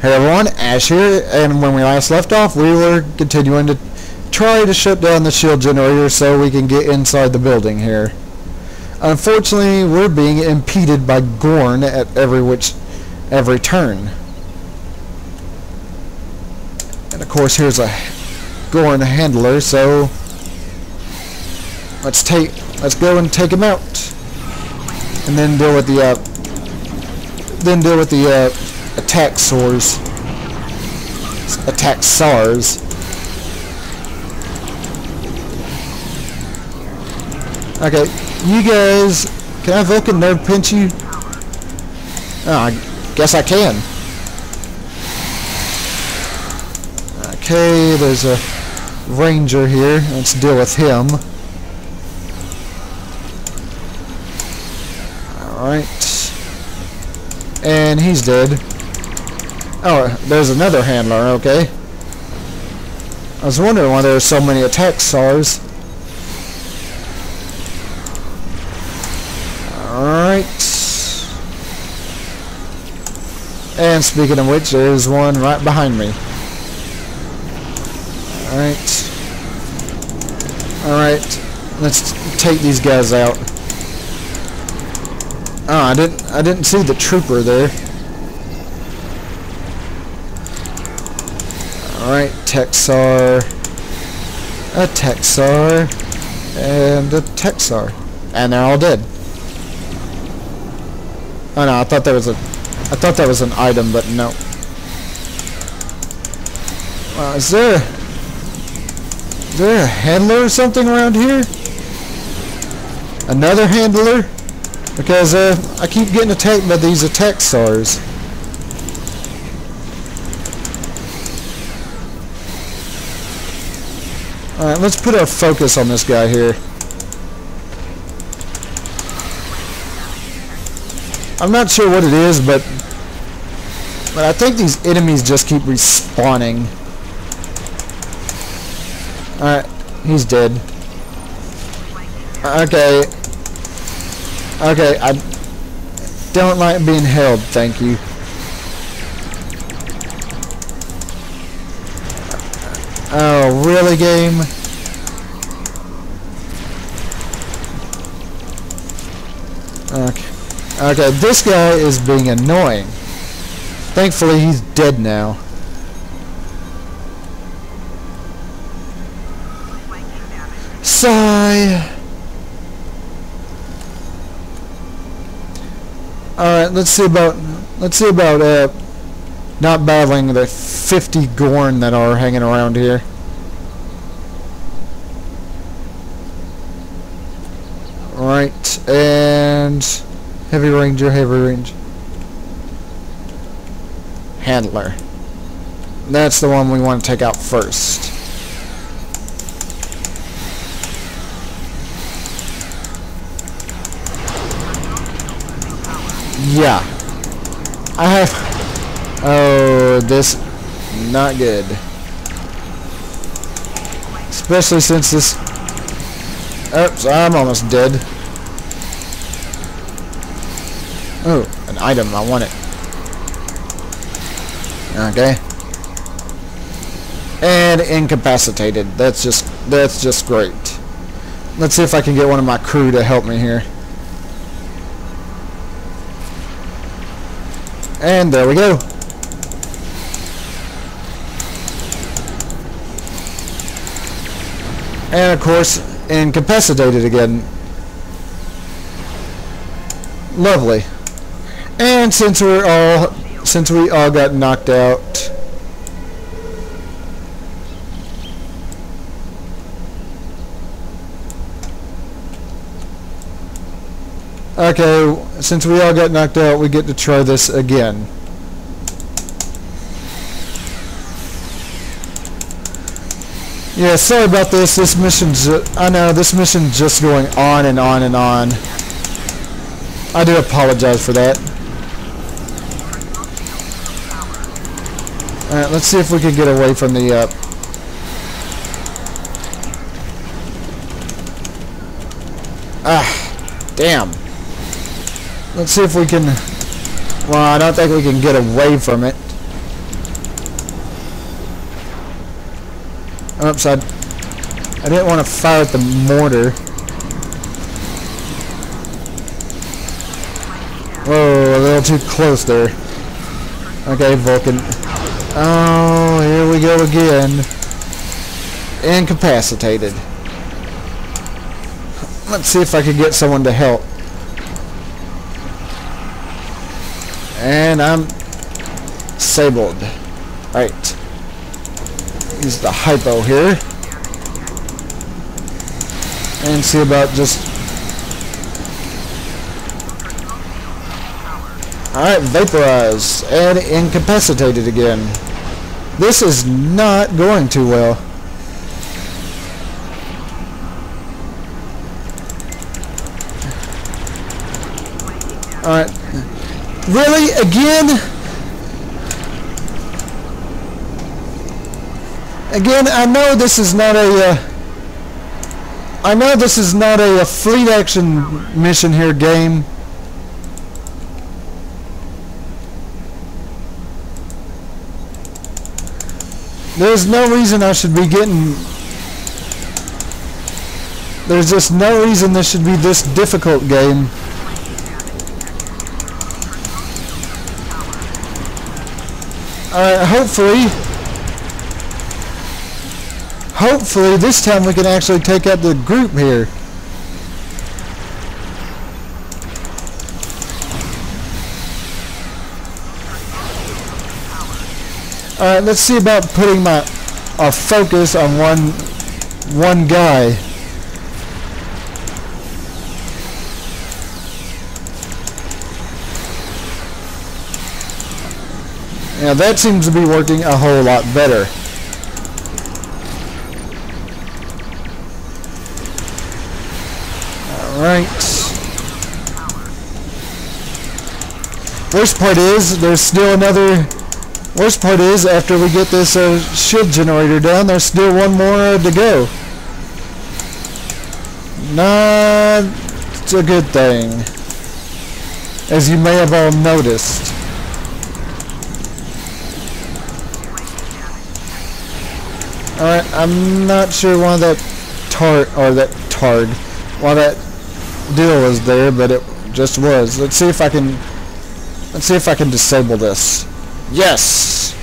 Hey everyone, Ash here, and when we last left off, we were continuing to try to shut down the shield generator so we can get inside the building here. Unfortunately, we're being impeded by Gorn at every which every turn. And of course, here's a Gorn handler, so let's take let's go and take him out, and then deal with the uh, then deal with the uh, attack SARS. Attack SARS. Okay, you guys, can I Vulcan nerve pinch you? Oh, I guess I can. Okay, there's a ranger here. Let's deal with him. Alright. And he's dead. Oh, there's another handler, okay. I was wondering why there were so many attack SARS. Alright. And speaking of which, there's one right behind me. Alright. Alright. Let's take these guys out. Oh, I didn't I didn't see the trooper there. Alright, Texar, a Texar, and a Texar. And they're all dead. Oh no, I thought that was a I thought that was an item, but no. Uh, is there is there a handler or something around here? Another handler? Because uh, I keep getting attacked by these attack SARS. Alright, let's put our focus on this guy here. I'm not sure what it is, but but I think these enemies just keep respawning. Alright, he's dead. Okay. Okay, I don't like being held, thank you. Oh, really, game? Okay. Okay, this guy is being annoying. Thankfully, he's dead now. Sigh. Alright, let's see about let's see about uh not battling the 50 Gorn that are hanging around here. Right, and heavy ranger, heavy range. Handler. That's the one we want to take out first. Yeah. I have Oh, this not good. Especially since this Oops, I'm almost dead. Oh, an item, I want it. Okay. And incapacitated. That's just that's just great. Let's see if I can get one of my crew to help me here. And there we go. And of course, incapacitated again. Lovely. And since we're all since we all got knocked out Okay, since we all got knocked out, we get to try this again. Yeah, sorry about this. This mission's... I know, this mission's just going on and on and on. I do apologize for that. Alright, let's see if we can get away from the... Uh, ah, damn. Let's see if we can... Well, I don't think we can get away from it. Oops, I, I didn't want to fire at the mortar. Whoa, a little too close there. Okay, Vulcan. Oh, here we go again. Incapacitated. Let's see if I can get someone to help. And I'm sabled. Right. Use the hypo here. And see about just... Alright, vaporize. And incapacitated again. This is not going too well. Alright. Really? Again? Again, I know this is not a... Uh, I know this is not a, a fleet action mission here game. There's no reason I should be getting... There's just no reason this should be this difficult game. Alright, hopefully... Hopefully this time we can actually take out the group here. Alright, let's see about putting my our focus on one one guy. Now that seems to be working a whole lot better. Alright. Worst part is, there's still another... Worst part is, after we get this uh, shield generator down, there's still one more uh, to go. Not a good thing. As you may have all noticed. Alright, I'm not sure why that tart, or that tard, why that deal was there, but it just was. Let's see if I can, let's see if I can disable this. Yes!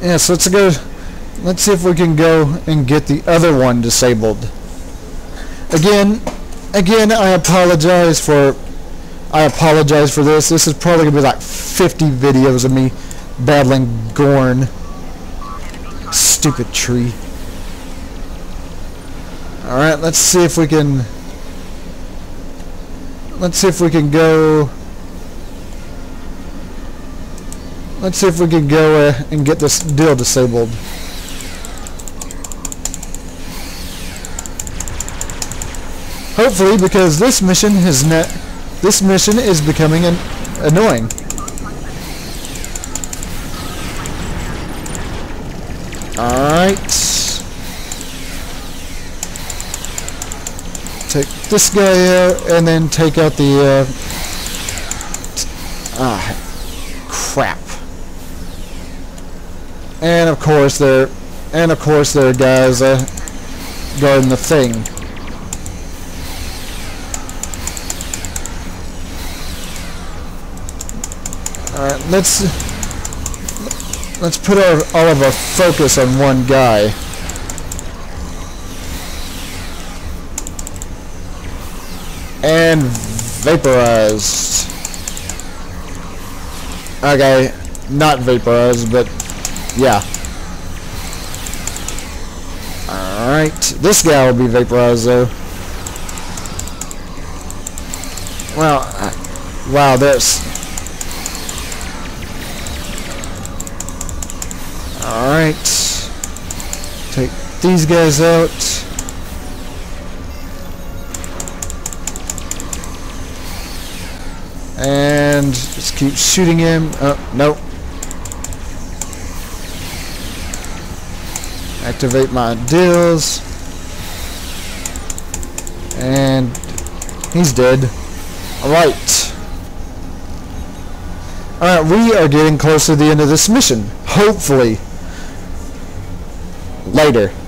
Yes, let's go, let's see if we can go and get the other one disabled. Again, again, I apologize for I apologize for this. This is probably going to be like 50 videos of me battling Gorn. Stupid tree. Alright, let's see if we can... Let's see if we can go... Let's see if we can go uh, and get this deal disabled. Hopefully, because this mission has net this mission is becoming an annoying. Alright. Take this guy out and then take out the... Uh, ah, crap. And of course there... And of course there are guys uh, guarding the thing. Alright, let's let's put our, all of our focus on one guy. And vaporized. Okay, not vaporized, but yeah. Alright, this guy will be vaporized though. Well, uh, wow, there's Alright. Take these guys out. And just keep shooting him. Oh, nope. Activate my deals. And he's dead. Alright. Alright, we are getting close to the end of this mission. Hopefully. Later.